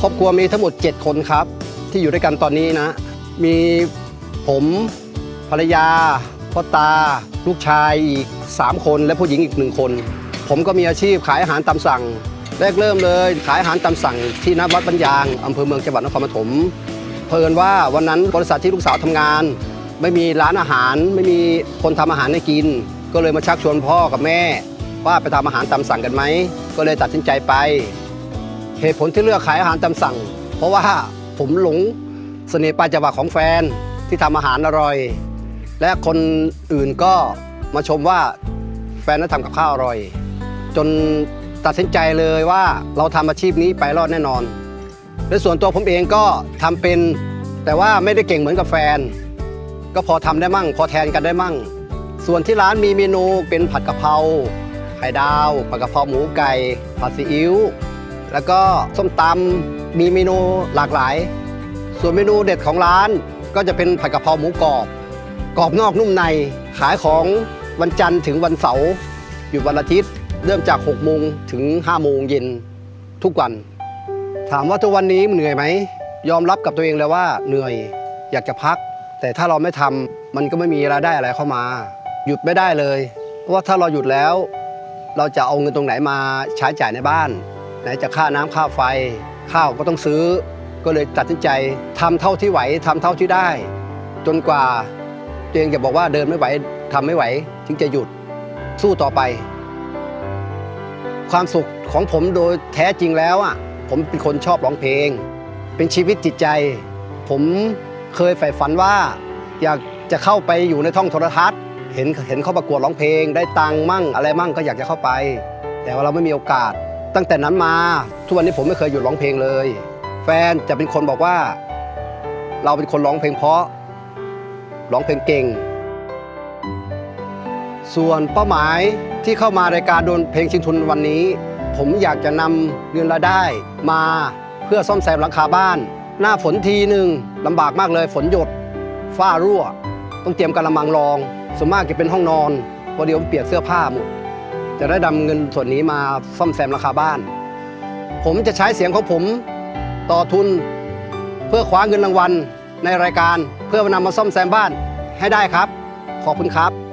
ครอบครัวมีทั้งหมด 7 คนครับ ที่อยู่ด้วยกันตอนนี้นะ มีผมภรรยาพ่อตา ลูกชายอีก 3 คนและผู้หญิงอีกหนึ่งคน ผมก็มีอาชีพขายอาหารตามสั่ง แรกเริ่มเลย ขายอาหารตามสั่งที่นาวัดบรรยางอำเภอเมืองจังหวัดนครปฐมเพลินว่าวันนั้นบริษัทที่ลูกสาวทำงาน ไม่มีร้านอาหารไม่มีคนทำอาหารให้กิน ก็เลยมาชักชวนพ่อกับแม่ ว่าไปทำอาหารตามสั่งกันไหมก็เลยตัดสินใจไป เหตุผลที่เลือกขายอาหารตามสั่ง เพราะว่าผมหลงเสน่ห์ปลายจังหวะของแฟนที่ทำอาหารอร่อย และคนอื่นก็มาชมว่าแฟนนั้นทำกับข้าวอร่อย จนตัดสินใจเลยว่าเราทำอาชีพนี้ไปรอดแน่นอนและส่วนตัวผมเองก็ทำเป็นแต่ว่าไม่ได้เก่งเหมือนกับแฟน ก็พอทำได้มั่ง พอแทนกันได้มั่ง ส่วนที่ร้านมีเมนูเป็นผัดกะเพราไข่ดาวผัดกะเพราหมูไก่ผัดซีอิ๊ว แล้วก็ส้มตำมีเมนูหลากหลาย ส่วนเมนูเด็ดของร้านก็จะเป็นผัดกะเพราหมูกรอบ กรอบนอกนุ่มใน ขายของวันจันทร์ถึงวันเสาร์หยุดวันอาทิตย์ เริ่มจาก6โมงถึง5โมงเย็นทุกวัน ถามว่าทุกวันนี้เหนื่อยไหม ยอมรับกับตัวเองเลยว่าเหนื่อยอยากจะพัก แต่ถ้าเราไม่ทำมันก็ไม่มีรายได้อะไรเข้ามา หยุดไม่ได้เลย เพราะว่าถ้าเราหยุดแล้ว เราจะเอาเงินตรงไหนมาใช้จ่ายในบ้าน ไหนจะค่าน้ำค่าไฟ ข้าวก็ต้องซื้อ ก็เลยตัดสินใจทำเท่าที่ไหวทำเท่าที่ได้ จนกว่าตัวเองจะบอกว่าเดินไม่ไหวทำไม่ไหวถึงจะหยุดสู้ต่อไป ความสุขของผมโดยแท้จริงแล้วอะผมเป็นคนชอบร้องเพลง เป็นชีวิตจิตใจ ผมเคยใฝ่ฝันว่า อยากจะเข้าไปอยู่ในท่องโทรทัศน์ เห็นเห็นเขาประกวดร้องเพลง ได้ตังค์มั่งอะไรมั่งก็อยากจะเข้าไป แต่ว่าเราไม่มีโอกาส ตั้งแต่นั้นมาทุกวันนี้ผมไม่เคยหยุดร้องเพลงเลย แฟนจะเป็นคนบอกว่า เราเป็นคนร้องเพลงเพราะร้องเพลงเก่ง ส่วนเป้าหมายที่เข้ามารายการโดนเพลงชิงทุนวันนี้ ผมอยากจะนำเงินรายได้มาเพื่อซ่อมแซมหลังคาบ้าน หน้าฝนทีหนึ่งลำบากมากเลยฝนหยด ฝ้ารั่ว ต้องเตรียมกระมังรองส่วนมากจะเป็นห้องนอนพราะเดี๋ยวเปียกเสื้อผ้าหมด จะได้นำเงินส่วนนี้มาซ่อมแซมราคาบ้าน ผมจะใช้เสียงของผมต่อทุนเพื่อคว้าเงินรางวัลในรายการเพื่อนำมาซ่อมแซมบ้านให้ได้ครับ ขอบคุณครับ